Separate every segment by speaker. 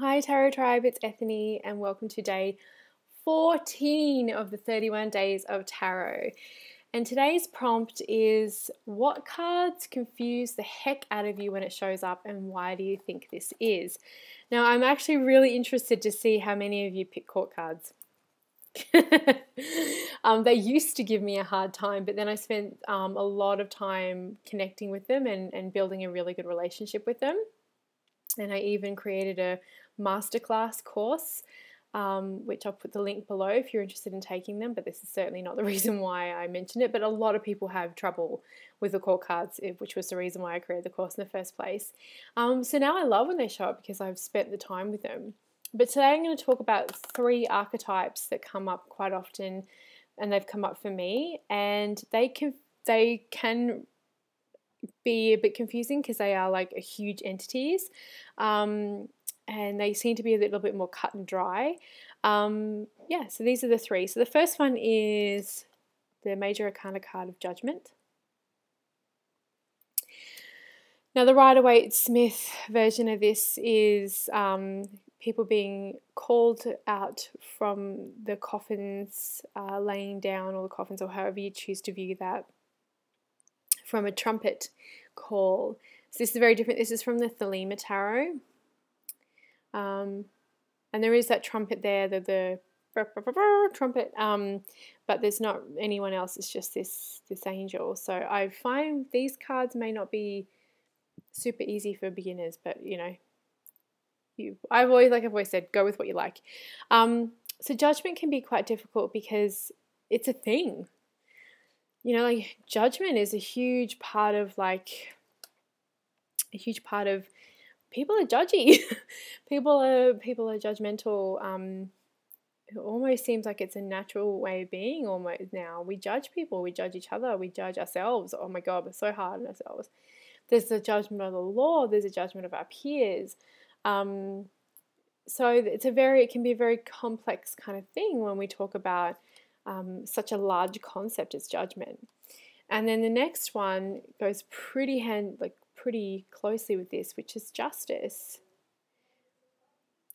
Speaker 1: Hi, Tarot Tribe, it's Ethony, and welcome to day 14 of the 31 days of tarot. And today's prompt is What cards confuse the heck out of you when it shows up, and why do you think this is? Now, I'm actually really interested to see how many of you pick court cards. um, they used to give me a hard time, but then I spent um, a lot of time connecting with them and, and building a really good relationship with them. And I even created a masterclass course, um, which I'll put the link below if you're interested in taking them. But this is certainly not the reason why I mentioned it. But a lot of people have trouble with the court cards, which was the reason why I created the course in the first place. Um, so now I love when they show up because I've spent the time with them. But today I'm going to talk about three archetypes that come up quite often, and they've come up for me, and they can they can be a bit confusing because they are like huge entities. Um, and they seem to be a little bit more cut and dry. Um, yeah, so these are the three. So the first one is the Major Arcana card of Judgment. Now, the Rider Waite Smith version of this is um, people being called out from the coffins, uh, laying down, or the coffins, or however you choose to view that, from a trumpet call. So, this is very different. This is from the Thelema Tarot. Um, and there is that trumpet there, the, the trumpet, um, but there's not anyone else. It's just this this angel. So I find these cards may not be super easy for beginners, but you know, you. I've always like I've always said, go with what you like. Um, so judgment can be quite difficult because it's a thing. You know, like judgment is a huge part of like a huge part of people are judgy. people are people are judgmental. Um, it almost seems like it's a natural way of being. Almost now, we judge people, we judge each other, we judge ourselves. Oh my God, we're so hard on ourselves. There's a judgment of the law. There's a judgment of our peers. Um, so it's a very it can be a very complex kind of thing when we talk about um, such a large concept as judgment. And then the next one goes pretty hand like pretty closely with this, which is justice.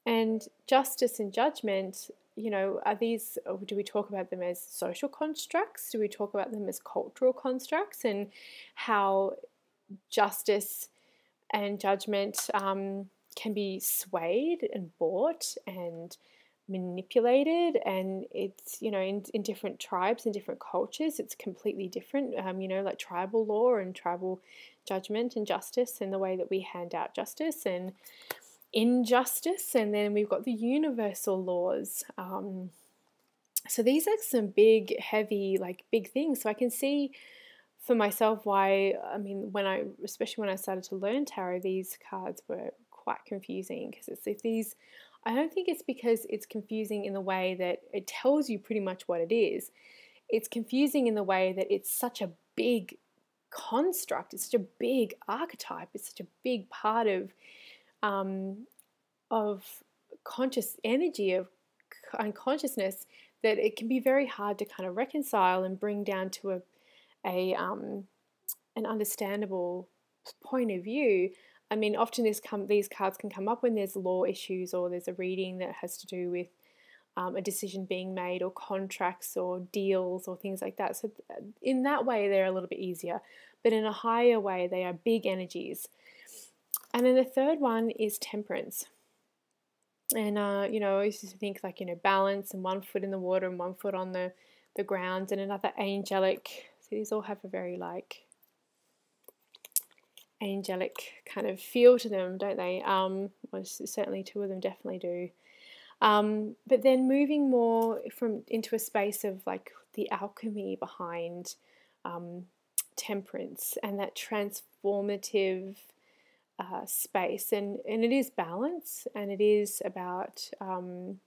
Speaker 1: And justice and judgment, you know, are these, do we talk about them as social constructs? Do we talk about them as cultural constructs? And how justice and judgment um, can be swayed and bought and manipulated and it's you know in, in different tribes and different cultures it's completely different um, you know like tribal law and tribal judgment and justice and the way that we hand out justice and injustice and then we've got the universal laws um, so these are some big heavy like big things. So i can see for myself why i mean when i especially when i started to learn tarot these cards were quite confusing because it's if these I don't think it's because it's confusing in the way that it tells you pretty much what it is. It's confusing in the way that it's such a big construct, it's such a big archetype, it's such a big part of um, of conscious energy of unconsciousness that it can be very hard to kind of reconcile and bring down to a a um, an understandable point of view I mean, often this come, these cards can come up when there's law issues or there's a reading that has to do with um, a decision being made or contracts or deals or things like that. So, in that way, they're a little bit easier. But in a higher way, they are big energies. And then the third one is temperance. And, uh, you know, I used to think like, you know, balance and one foot in the water and one foot on the, the ground and another angelic. So these all have a very like angelic kind of feel to them, don't they? Um, well, certainly two of them definitely do. Um, but then moving more from into a space of like the alchemy behind um, temperance and that transformative uh, space, and and it is balance, and it is about um,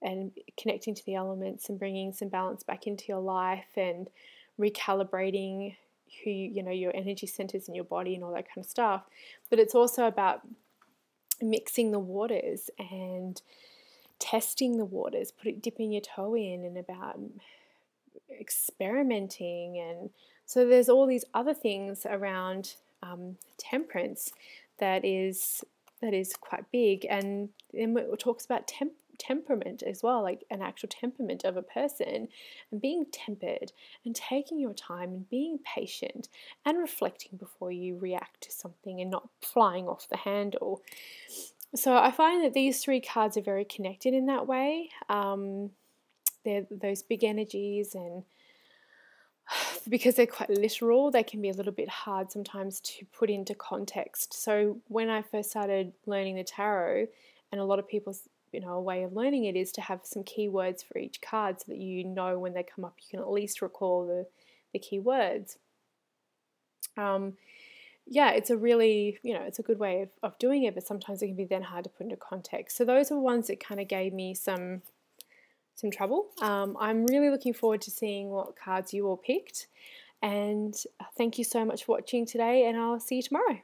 Speaker 1: and connecting to the elements and bringing some balance back into your life and recalibrating who you, you know your energy centers in your body and all that kind of stuff. But it's also about mixing the waters and testing the waters putting dipping your toe in and about experimenting. And so there's all these other things around um, temperance that is that is quite big, and then it talks about temp- temperament as well, like an actual temperament of a person, and being tempered and taking your time and being patient and reflecting before you react to something and not flying off the handle. So I find that these three cards are very connected in that way. Um, they're those big energies and because they're quite literal, they can be a little bit hard sometimes to put into context. So when I first started learning the tarot, and a lot of people's you know a way of learning it is to have some keywords for each card so that you know when they come up you can at least recall the the keywords. Um, yeah, it's a really, you know, it's a good way of, of doing it, but sometimes it can be then hard to put into context. So those are ones that kind of gave me some some trouble. Um, I'm really looking forward to seeing what cards you all picked. And uh, thank you so much for watching today, and I'll see you tomorrow.